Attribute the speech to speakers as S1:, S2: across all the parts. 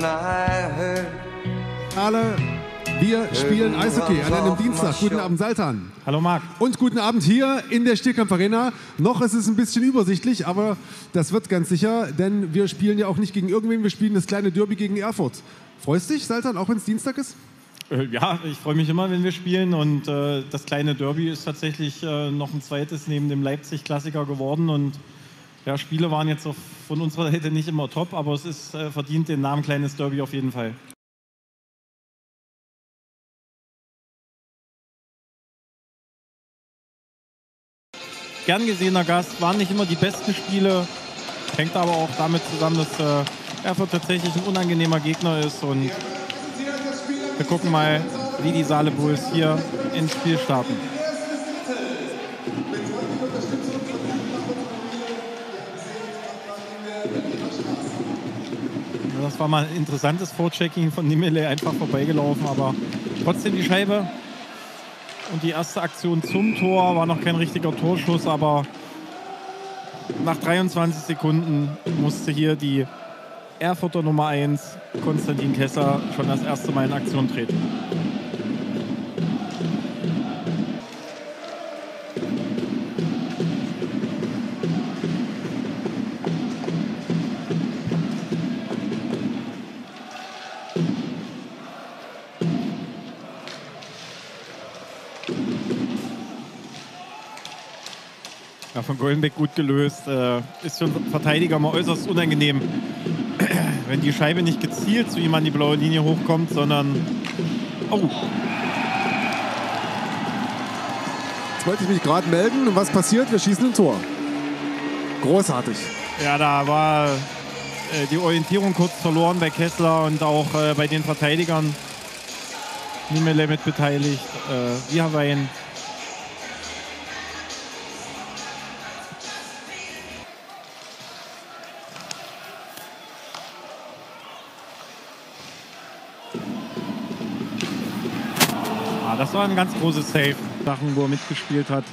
S1: when I heard
S2: Alle, wir spielen Eishockey an einem Dienstag. Guten Abend, Saltan.
S3: Hallo Marc.
S2: Und guten Abend hier in der Stierkampf Arena. Noch ist es ein bisschen übersichtlich, aber das wird ganz sicher, denn wir spielen ja auch nicht gegen irgendwen, wir spielen das kleine Derby gegen Erfurt. Freust dich, Saltan, auch wenn es Dienstag ist?
S3: Äh, Ja, ich freue mich immer, wenn wir spielen und äh, das kleine Derby ist tatsächlich äh, noch ein zweites neben dem Leipzig-Klassiker geworden und ja, Spiele waren jetzt von unserer Seite nicht immer top, aber es ist äh, verdient den Namen kleines Derby auf jeden Fall. Gern gesehener Gast, waren nicht immer die besten Spiele, hängt aber auch damit zusammen, dass äh, Erfurt tatsächlich ein unangenehmer Gegner ist und wir gucken mal, wie die Saale Bulls hier ins Spiel starten. Das war mal ein interessantes Vorchecking von Nimele, einfach vorbeigelaufen, aber trotzdem die Scheibe. Und die erste Aktion zum Tor war noch kein richtiger Torschuss, aber nach 23 Sekunden musste hier die Erfurter Nummer 1, Konstantin Kesser, schon das erste Mal in Aktion treten. Von Goldenbeck gut gelöst. Äh, ist für einen Verteidiger mal äußerst unangenehm, wenn die Scheibe nicht gezielt zu ihm an die blaue Linie hochkommt, sondern. Oh,
S2: Jetzt wollte ich mich gerade melden. Und was passiert? Wir schießen ein Tor. Großartig.
S3: ja, da war äh, die Orientierung kurz verloren bei Kessler und auch äh, bei den Verteidigern. Nimele mit beteiligt. Äh, Vihawein. Ah, das war ein ganz großes Save. Sachen, wo er mitgespielt hat,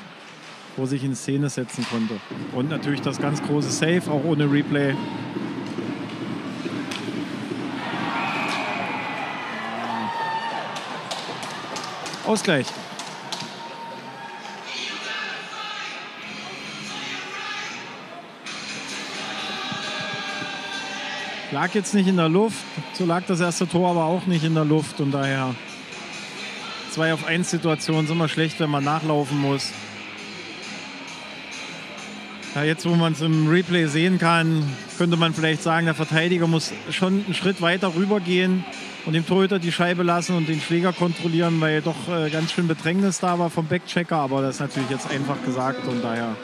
S3: wo er sich in Szene setzen konnte. Und natürlich das ganz große Save, auch ohne Replay. Ausgleich. Lag jetzt nicht in der Luft, so lag das erste Tor aber auch nicht in der Luft und daher 2 auf 1 Situation ist immer schlecht, wenn man nachlaufen muss. Ja, jetzt, wo man es im Replay sehen kann, könnte man vielleicht sagen, der Verteidiger muss schon einen Schritt weiter rübergehen und dem Torhüter die Scheibe lassen und den Schläger kontrollieren, weil doch äh, ganz schön Bedrängnis da war vom Backchecker. Aber das ist natürlich jetzt einfach gesagt und daher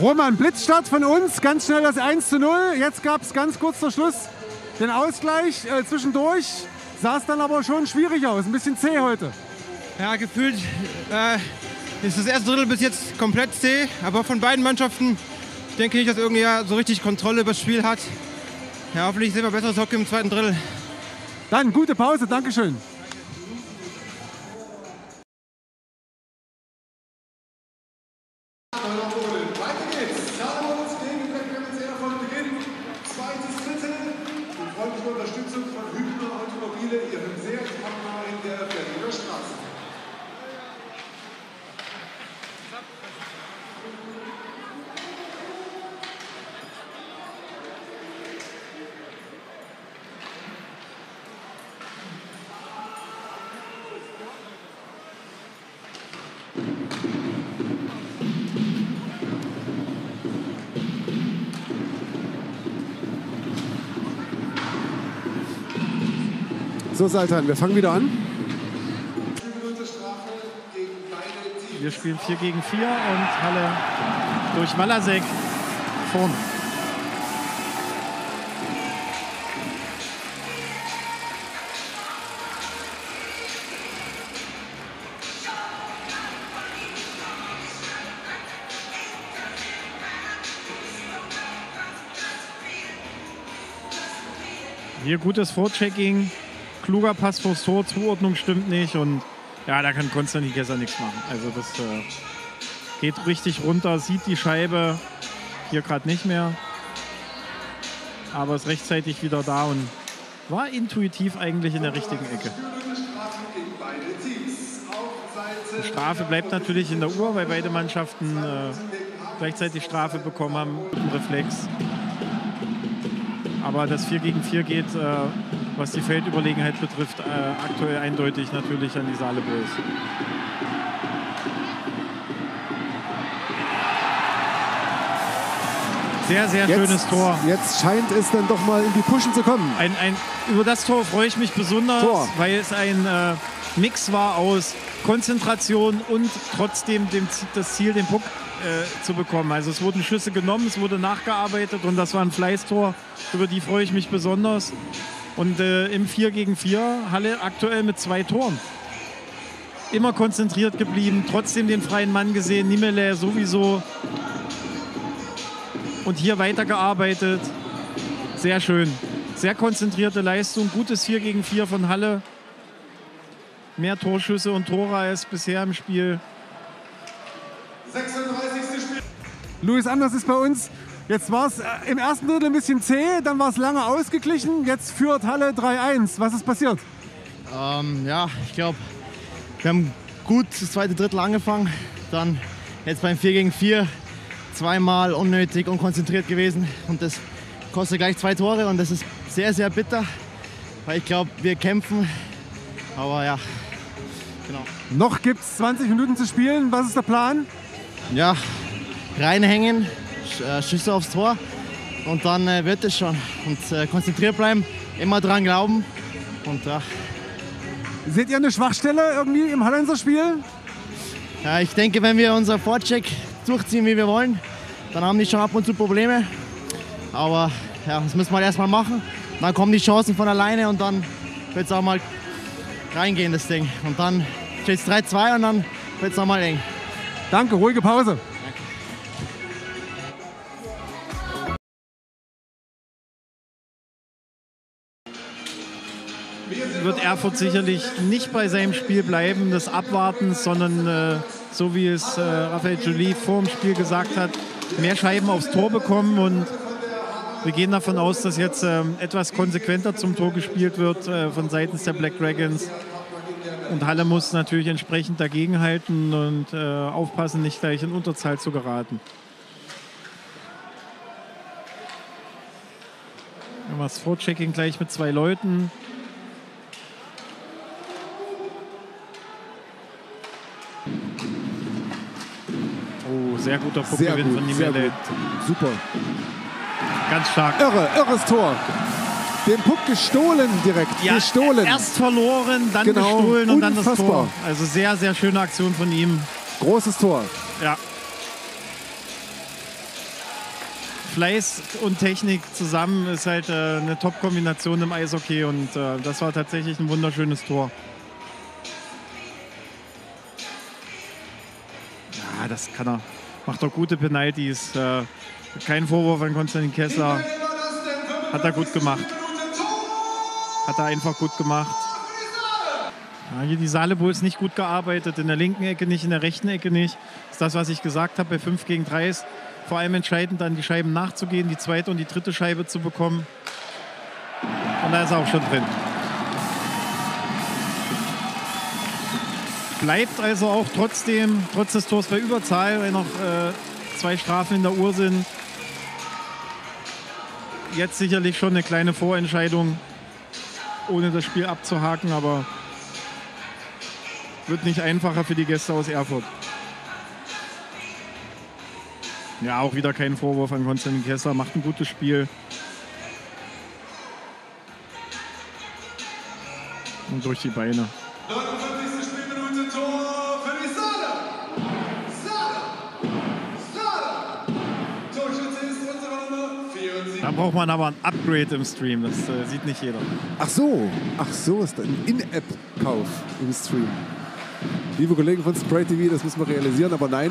S2: Roman, Blitzstart von uns. Ganz schnell das 1 zu 0. Jetzt gab es ganz kurz vor Schluss den Ausgleich. Äh, zwischendurch sah es dann aber schon schwierig aus. Ein bisschen zäh heute.
S4: Ja, gefühlt äh, ist das erste Drittel bis jetzt komplett zäh, aber von beiden Mannschaften denke ich, dass irgendwie ja so richtig Kontrolle über das Spiel hat. Ja, hoffentlich sehen wir besseres Hockey im zweiten Drittel.
S2: Dann gute Pause. Dankeschön. So, Saltan, wir fangen wieder an.
S3: Wir spielen 4 gegen 4 und Halle durch Malasek vorne. Hier gutes Vorchecking, kluger Pass vors Tor, Zuordnung stimmt nicht und ja, da kann Konstantin Kesser nichts machen. Also das äh, geht richtig runter, sieht die Scheibe hier gerade nicht mehr. aber ist rechtzeitig wieder da und war intuitiv eigentlich in der richtigen Ecke. Die Strafe bleibt natürlich in der Uhr, weil beide Mannschaften äh, gleichzeitig Strafe bekommen haben, guten Reflex. Aber das 4 gegen 4 geht, äh, was die Feldüberlegenheit betrifft, äh, aktuell eindeutig natürlich an die Saale Bulls. Sehr, sehr
S2: Jetzt,
S3: schönes Tor.
S2: jetzt scheint es dann doch mal in die Pushen zu kommen.
S3: Ein, ein, über das Tor freue ich mich besonders,
S2: Tor.
S3: weil es ein äh, Mix war aus Konzentration und trotzdem dem, das Ziel, den Puck äh, zu bekommen. Also es wurden Schüsse genommen, es wurde nachgearbeitet und das war ein Fleißtor. Über die freue ich mich besonders. Und äh, im 4 gegen 4 Halle aktuell mit zwei Toren. Immer konzentriert geblieben, trotzdem den freien Mann gesehen, Nimele sowieso. Und hier weitergearbeitet. Sehr schön. Sehr konzentrierte Leistung. Gutes 4 gegen 4 von Halle. Mehr Torschüsse und Tore als bisher im Spiel.
S5: 36. Spiel.
S2: Luis Anders ist bei uns. Jetzt war es äh, im ersten Drittel ein bisschen zäh, dann war es lange ausgeglichen. Jetzt führt Halle 3-1. Was ist passiert?
S1: Ähm, ja, ich glaube, wir haben gut das zweite Drittel angefangen. Dann jetzt beim 4 gegen 4 zweimal unnötig und konzentriert gewesen. Und das kostet gleich zwei Tore und das ist sehr, sehr bitter. Weil ich glaube, wir kämpfen. Aber ja, genau.
S2: Noch gibt es 20 Minuten zu spielen. Was ist der Plan?
S1: Ja, reinhängen, Schüsse aufs Tor und dann äh, wird es schon. Und äh, konzentriert bleiben, immer dran glauben. Und ja,
S2: Seht ihr eine Schwachstelle irgendwie im Hallenser Spiel?
S1: Ja, ich denke, wenn wir unser Vorcheck durchziehen, wie wir wollen, dann haben die schon ab und zu Probleme. Aber ja, das müssen wir erstmal machen. Dann kommen die Chancen von alleine und dann wird es auch mal reingehen, das Ding. Und dann steht es 3-2 und dann wird es nochmal eng.
S2: Danke, ruhige Pause.
S3: Erfurt sicherlich nicht bei seinem Spiel bleiben, des Abwartens, sondern äh, so wie es äh, Raphael Jolie vor dem Spiel gesagt hat, mehr Scheiben aufs Tor bekommen und wir gehen davon aus, dass jetzt ähm, etwas konsequenter zum Tor gespielt wird äh, von seitens der Black Dragons. Und Halle muss natürlich entsprechend dagegenhalten und äh, aufpassen, nicht gleich in Unterzahl zu geraten. Das Vorchecking gleich mit zwei Leuten. Sehr guter Puckgewinn von
S2: gut, sehr
S3: Nimele.
S2: gut. Super.
S3: Ganz stark.
S2: Irre, irres Tor. Den Puck gestohlen direkt. gestohlen.
S3: Erst verloren, dann
S2: Genau,
S3: gestohlen und dann das
S2: unfassbar.
S3: Tor. Also sehr, sehr schöne Aktion von ihm.
S2: Großes Tor.
S3: Ja. Fleiß und Technik zusammen ist halt äh, eine Top-Kombination im Eishockey und äh, das war tatsächlich ein wunderschönes Tor. Ja, das kann er. Macht doch gute Penalties. Äh, kein Vorwurf an Konstantin Kessler. Hat er gut gemacht. Hat er einfach gut gemacht. Ja, hier die Saale Bulls nicht gut gearbeitet. In der linken Ecke nicht, in der rechten Ecke nicht. Das ist das, was ich gesagt habe. Bei 5 gegen 3 ist vor allem entscheidend, an die Scheiben nachzugehen, die zweite und die dritte Scheibe zu bekommen. Und da ist er auch schon drin. Bleibt also auch trotzdem, trotz des Tors bei Überzahl, weil noch äh, zwei Strafen in der Uhr sind. Jetzt sicherlich schon eine kleine Vorentscheidung, ohne das Spiel abzuhaken, aber wird nicht einfacher für die Gäste aus Erfurt. Ja, auch wieder kein Vorwurf an Konstantin Kessler, macht ein gutes Spiel. Und durch die Beine.
S5: 59. Spielminute Tor für die Sala. Sala. Sala. Torschütze ist unsere Nummer 74.
S3: Da braucht man aber ein Upgrade im Stream, das äh, sieht nicht jeder.
S2: Ach so, ach so ist ein In-App-Kauf im Stream. Liebe Kollegen von Spray TV, das müssen wir realisieren, aber nein.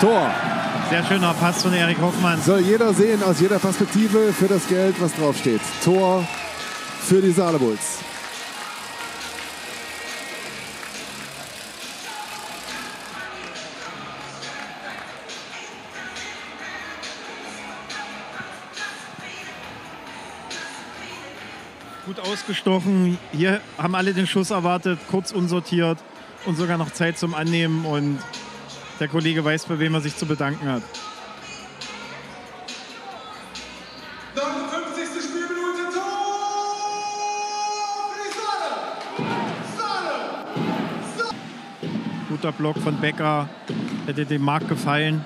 S2: Tor.
S3: Sehr schöner Pass von Erik Hoffmann.
S2: Soll jeder sehen aus jeder Perspektive für das Geld, was draufsteht. Tor für die Saarlebulls.
S3: Gut ausgestochen. Hier haben alle den Schuss erwartet, kurz unsortiert und sogar noch Zeit zum Annehmen. Und der Kollege weiß, bei wem er sich zu bedanken hat.
S5: 59. Spielminute, Tor für die Sahne! Sahne!
S3: Guter Block von Becker. Hätte dem Marc gefallen.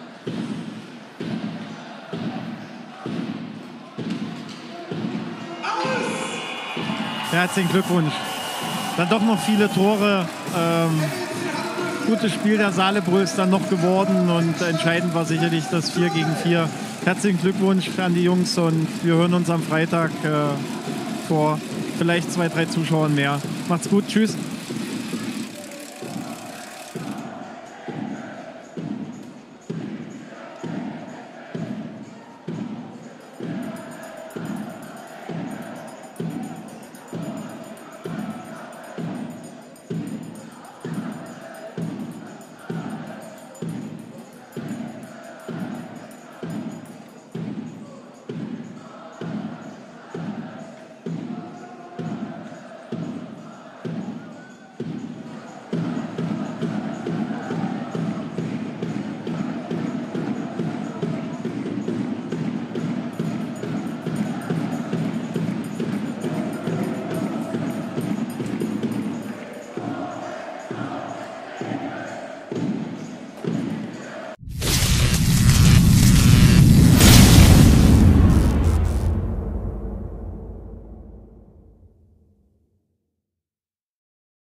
S3: Herzlichen Glückwunsch. Dann doch noch viele Tore. Ähm, gutes Spiel der Saalebrüll ist dann noch geworden und entscheidend war sicherlich das 4 gegen 4. Herzlichen Glückwunsch an die Jungs und wir hören uns am Freitag äh, vor vielleicht zwei, drei Zuschauern mehr. Macht's gut, tschüss.